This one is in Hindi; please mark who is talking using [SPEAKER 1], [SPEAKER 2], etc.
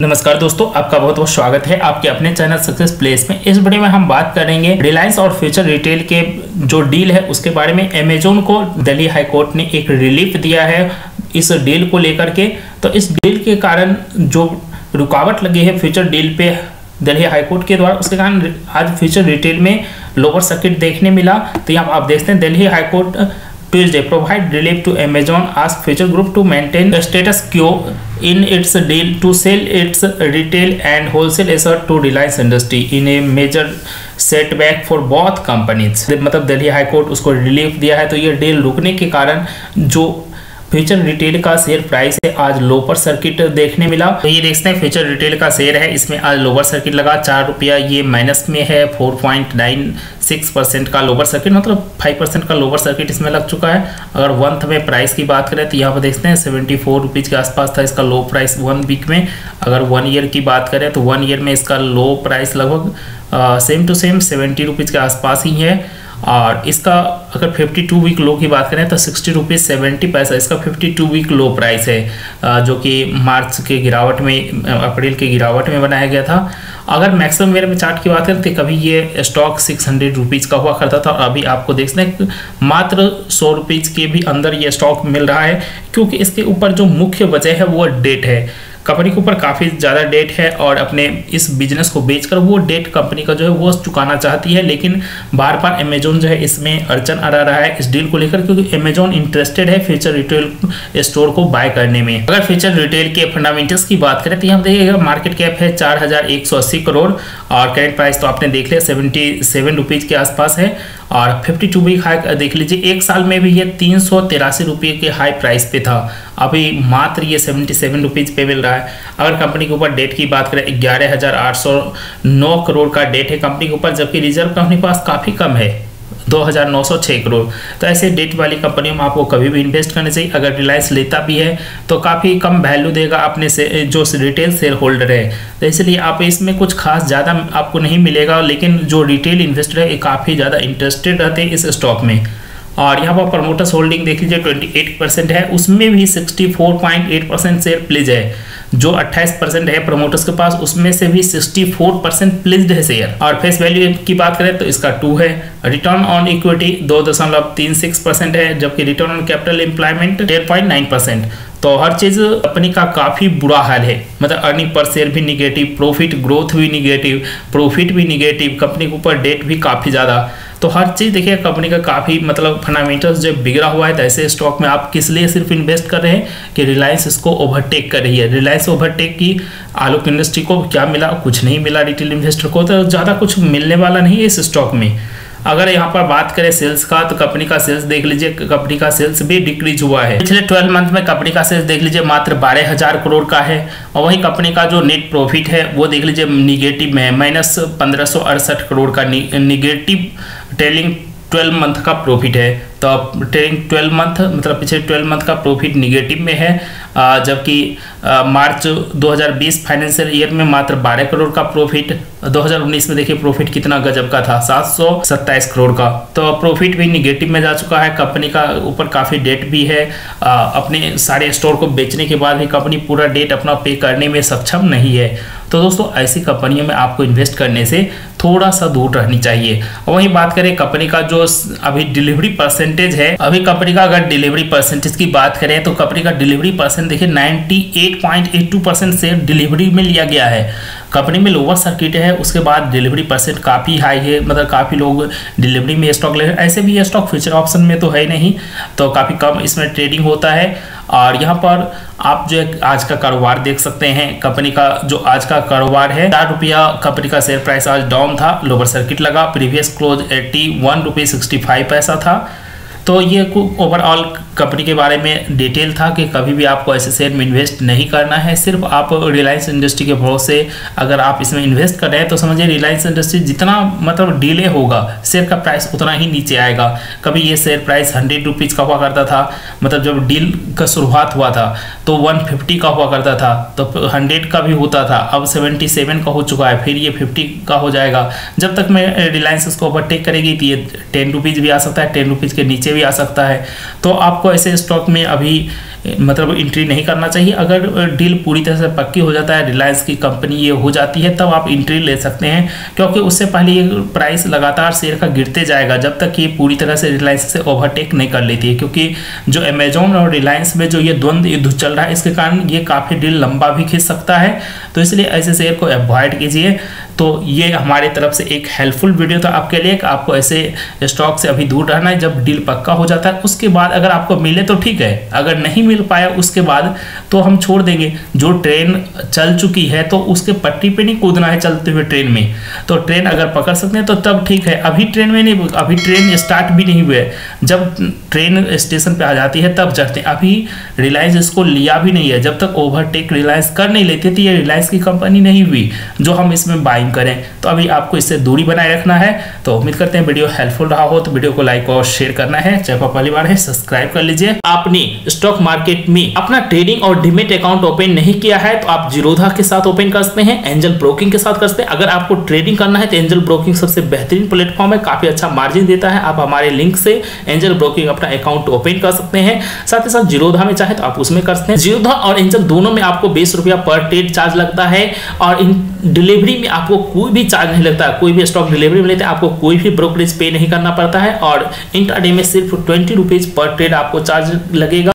[SPEAKER 1] नमस्कार दोस्तों, आपका बहुत बहुत स्वागत है आपके अपने चैनल सक्सेस प्लेस में। इस वीडियो में हम बात करेंगे रिलायंस और फ्यूचर रिटेल के जो डील है, उसके बारे में। अमेजोन को दिल्ली हाई कोर्ट ने एक रिलीफ दिया है इस डील को लेकर के। तो इस डील के कारण जो रुकावट लगी है फ्यूचर डील पे दिल्ली हाईकोर्ट के द्वारा, उसके कारण आज फ्यूचर रिटेल में लोअर सर्किट देखने मिला। तो यहाँ आप देखते हैं, Delhi high court provide relief to Amazon, ask Future Group to maintain the status quo in its deal to sell its retail and wholesale asset to Reliance Industry in a major setback for both companies मतलब दिल्ली हाई कोर्ट उसको रिलीफ दिया है तो ये डील रुकने के कारण जो फ्यूचर रिटेल का शेयर प्राइस है, आज लोअर सर्किट देखने मिला। तो ये देखते हैं फ्यूचर रिटेल का शेयर है, इसमें आज लोअर सर्किट लगा, चार रुपया ये माइनस में है four point nine six percent का लोअर सर्किट मतलब फाइव परसेंट का लोअर सर्किट इसमें लग चुका है। अगर वन में प्राइस की बात करें तो यहाँ पर देखते हैं सेवेंटी फोर रुपीज़ के आसपास था इसका लो प्राइस वन वीक में। अगर वन ईयर की बात करें तो वन ईयर में इसका लो प्राइस लगभग same to same seventy rupees के आसपास ही है। और इसका अगर 52 वीक लो की बात करें तो सिक्सटी रुपीज़ सेवेंटी पैसा, इसका 52 वीक लो प्राइस है। जो कि मार्च के गिरावट में अप्रैल के गिरावट में बनाया गया था। अगर मैक्सिमम वेयर में चार्ट की बात करें तो कभी ये स्टॉक सिक्स हंड्रेड रुपीज़ का हुआ करता था और अभी आपको देखते हैं मात्र सौ रुपीज़ के भी अंदर ये स्टॉक मिल रहा है, क्योंकि इसके ऊपर जो मुख्य वजह है वो डेट है। कंपनी के ऊपर काफ़ी ज़्यादा डेट है और अपने इस बिज़नेस को बेचकर वो डेट कंपनी का जो है वो चुकाना चाहती है, लेकिन बार बार अमेजोन जो है इसमें अड़चन आ रहा है इस डील को लेकर, क्योंकि अमेजोन इंटरेस्टेड है फ्यूचर रिटेल स्टोर को बाय करने में। अगर फ्यूचर रिटेल के फंडामेंटल्स की बात करें तो यहाँ देखिएगा मार्केट कैप है चार हज़ार एक सौ अस्सी करोड़, और करेंट प्राइस तो आपने देख लिया सेवेंटी सेवन के आसपास है, और 52 वीक हाई देख लीजिए, एक साल में भी ये तीन सौ के हाई प्राइस पे था। अभी मात्र ये सेवेंटी सेवन पे मिल रहा है। अगर कंपनी के ऊपर डेट की बात करें ग्यारह हज़ार आठ सौ नौ करोड़ का डेट है कंपनी के ऊपर जबकि रिज़र्व कंपनी पास काफ़ी कम है 2,906 करोड़। तो ऐसे डेट वाली कंपनियों में आपको कभी भी इन्वेस्ट करना चाहिए अगर रिलायंस लेता भी है तो काफ़ी कम वैल्यू देगा अपने से जो रिटेल शेयर होल्डर है। तो इसलिए आप इसमें कुछ खास ज़्यादा आपको नहीं मिलेगा लेकिन जो रिटेल इन्वेस्टर है ये काफ़ी ज़्यादा इंटरेस्टेड रहते हैं इस स्टॉक में। और यहाँ पर प्रमोटर्स होल्डिंग देख लीजिए 28 परसेंट है उसमें भी 64.8 परसेंट शेयर प्लीज़ है। जो 28 परसेंट है प्रमोटर्स के पास, उसमें से भी 64 परसेंट प्लीज़ है शेयर और फेस वैल्यू की बात करें तो इसका टू है। रिटर्न ऑन इक्विटी दो दशमलव तीन सिक्स परसेंट है, जबकि return on capital employment ten point nine percent. तो हर चीज़ कंपनी का काफ़ी बुरा हाल है। मतलब अर्निंग पर शेयर भी निगेटिव प्रॉफिट ग्रोथ भी निगेटिव प्रॉफिट भी निगेटिव कंपनी के ऊपर डेट भी काफ़ी ज़्यादा। तो हर चीज़ देखिए कंपनी का काफ़ी मतलब फंडामेंटल्स जो बिगड़ा हुआ है तो ऐसे स्टॉक में आप किस लिए सिर्फ़ इन्वेस्ट कर रहे हैं कि रिलायंस इसको ओवरटेक कर रही है? रिलायंस ओवरटेक की आलोक इंडस्ट्री को क्या मिला? कुछ नहीं मिला रिटेल इन्वेस्टर को तो ज़्यादा कुछ मिलने वाला नहीं है इस स्टॉक में। अगर यहाँ पर बात करें सेल्स का तो कंपनी का सेल्स देख लीजिए कंपनी का सेल्स भी डिक्रीज हुआ है। पिछले 12 मंथ में कंपनी का सेल्स देख लीजिए, मात्र बारह हज़ार करोड़ का है, और वही कंपनी का जो नेट प्रॉफिट है, वो देख लीजिए निगेटिव में माइनस पंद्रह करोड़ का निगेटिव ट्रेलिंग ट्वेल्व मंथ का प्रॉफिट है। तो ट्रेलिंग ट्वेल्व मंथ मतलब पिछले ट्वेल्व मंथ का प्रॉफिट निगेटिव में है। जबकि मार्च 2020 फाइनेंशियल ईयर में मात्र 12 करोड़ का प्रॉफिट 2019 में देखिए प्रॉफिट कितना गजब का था सात सौ सत्ताईस करोड़ का। तो प्रॉफिट भी निगेटिव में जा चुका है कंपनी का ऊपर काफ़ी डेट भी है। आ, अपने सारे स्टोर को बेचने के बाद भी कंपनी पूरा डेट अपना पे करने में सक्षम नहीं है। तो दोस्तों ऐसी कंपनियों में आपको इन्वेस्ट करने से थोड़ा सा दूर रहनी चाहिए। वहीं बात करें कंपनी का जो अभी डिलीवरी परसेंटेज है अभी कंपनी का अगर डिलीवरी परसेंटेज की बात करें तो कंपनी का डिलीवरी परसेंट देखिए 98.82 परसेंट से डिलीवरी में लिया गया है। कंपनी में लोअर सर्किट है, उसके बाद डिलीवरी परसेंट काफ़ी हाई है मतलब काफ़ी लोग डिलीवरी में स्टॉक ले ऐसे भी स्टॉक फ्यूचर ऑप्शन में तो है नहीं तो काफ़ी कम इसमें ट्रेडिंग होता है। और यहाँ पर आप जो है आज का कारोबार देख सकते हैं, कंपनी का जो आज का कारोबार है, चार रुपया कंपनी का शेयर प्राइस आज डाउन था लोअर सर्किट लगा प्रीवियस क्लोज एट्टी वन रुपये सिक्सटी फाइव पैसा था। तो ये ओवरऑल कंपनी के बारे में डिटेल था कि कभी भी आपको ऐसे शेयर में इन्वेस्ट नहीं करना है। सिर्फ़ आप रिलायंस इंडस्ट्री के भरोसे अगर आप इसमें इन्वेस्ट कर रहे हैं तो समझिए रिलायंस इंडस्ट्री जितना मतलब डिले होगा शेयर का प्राइस उतना ही नीचे आएगा। कभी ये शेयर प्राइस हंड्रेड रुपीज़ का हुआ करता था मतलब जब डील का शुरुआत हुआ था तो वन फिफ्टी का हुआ करता था तो हंड्रेड का भी होता था। अब सेवेंटी सेवन का हो चुका है, फिर ये फिफ्टी का हो जाएगा। जब तक मैं रिलायंस उसको ओवरटेक करेगी तो ये टेन रुपीज़ भी आ सकता है टेन रुपीज़ के नीचे भी आ सकता है। तो आपको ऐसे स्टॉक में अभी मतलब एंट्री नहीं करना चाहिए। अगर डील पूरी तरह से पक्की हो जाता है रिलायंस की कंपनी ये हो जाती है, तब आप एंट्री ले सकते हैं। क्योंकि उससे पहले ये प्राइस लगातार शेयर का गिरते जाएगा, जब तक ये पूरी तरह से रिलायंस से ओवरटेक नहीं कर लेती है। क्योंकि जो अमेजोन और रिलायंस में जो ये द्वंद्व युद्ध चल रहा है, इसके कारण ये काफ़ी डील लंबा भी खींच सकता है। तो इसलिए ऐसे शेयर को अवॉइड कीजिए। तो ये हमारे तरफ़ से एक हेल्पफुल वीडियो था आपके लिए। आपको ऐसे स्टॉक से अभी दूर रहना है, जब डील पक्का हो जाता है। उसके बाद अगर आपको मिले तो ठीक है। अगर नहीं मिल पाया उसके बाद तो हम छोड़ देंगे। जो ट्रेन चल चुकी है तो उसके पट्टी पे नहीं कूदना है चलते हुए ट्रेन में। तो ट्रेन अगर पकड़ सकते हैं तो तब ठीक है। अभी ट्रेन में नहीं, अभी ट्रेन स्टार्ट भी नहीं हुए जब ट्रेन स्टेशन पे आ जाती है, तब चढ़ते हैं। अभी रिलायंस इसको लिया भी नहीं है। जब तक ओवरटेक रिलायंस कर नहीं लेते थी ये रिलायंस की कंपनी नहीं हुई, जो हम इसमें बाइंग करें। तो अभी आपको इससे दूरी बनाए रखना है। तो उम्मीद करते हैं वीडियो हेल्पफुल रहा हो तो वीडियो को लाइक और शेयर करना है। चाहे पहली बार है सब्सक्राइब कर लीजिए। आपने स्टॉक मार्केट में अपना ट्रेडिंग और डिमेट अकाउंट ओपन नहीं किया है तो आप जीरोधा के साथ ओपन कर सकते हैं एंजल ब्रोकिंग के साथ कर सकते हैं। अगर आपको ट्रेडिंग करना है तो एंजल ब्रोकिंग सबसे बेहतरीन प्लेटफॉर्म है, काफ़ी अच्छा मार्जिन देता है। आप हमारे लिंक से एंजल ब्रोकिंग अपना अकाउंट ओपन कर सकते हैं। साथ ही साथ जीरोधा में चाहे तो आप उसमें कर सकते हैं। जीरोधा और एंजल दोनों में आपको बीस रुपया पर ट्रेड चार्ज लगता है, और इन डिलीवरी में आपको कोई भी चार्ज नहीं लगता। कोई भी स्टॉक डिलीवरी में लेते हैं, आपको कोई भी ब्रोकरेज पे नहीं करना पड़ता है, और इंटरडे में सिर्फ़ ट्वेंटी रुपीज़ पर ट्रेड आपको चार्ज लगेगा।